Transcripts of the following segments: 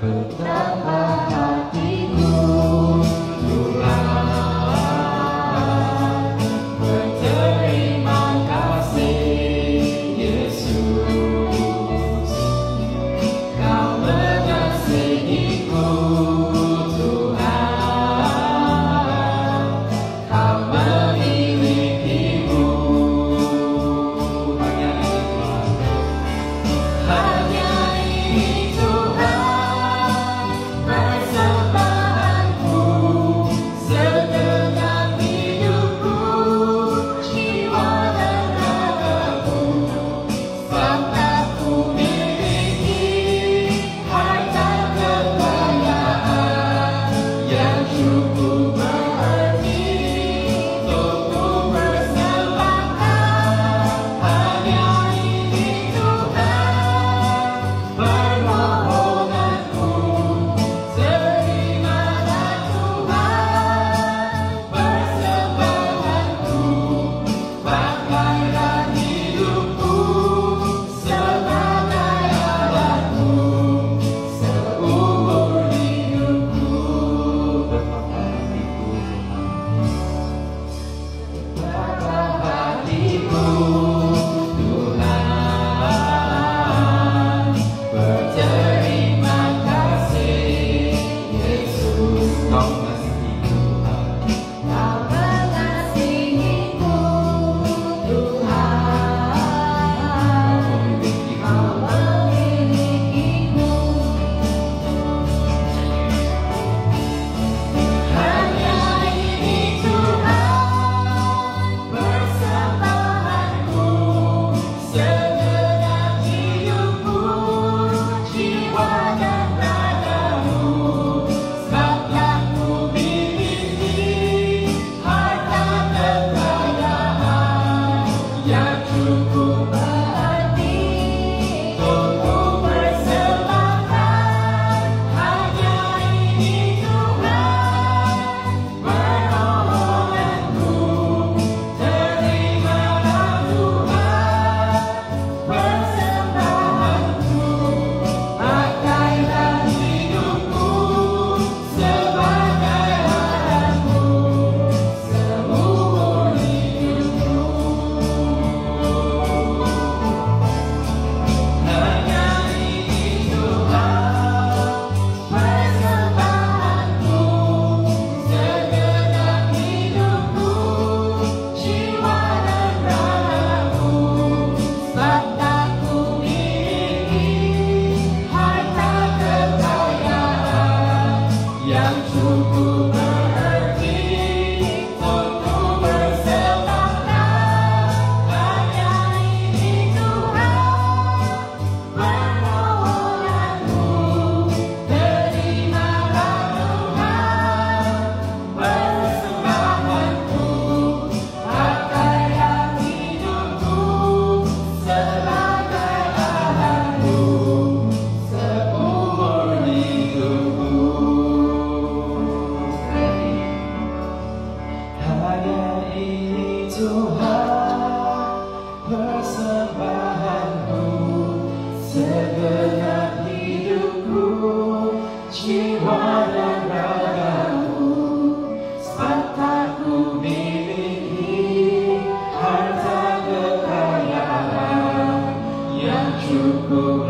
but not. Tuhan persembahanku segenap hidupku jiwa dan ragaku sepatahku miliki harta kekayaan yang cukup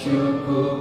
cukup berarti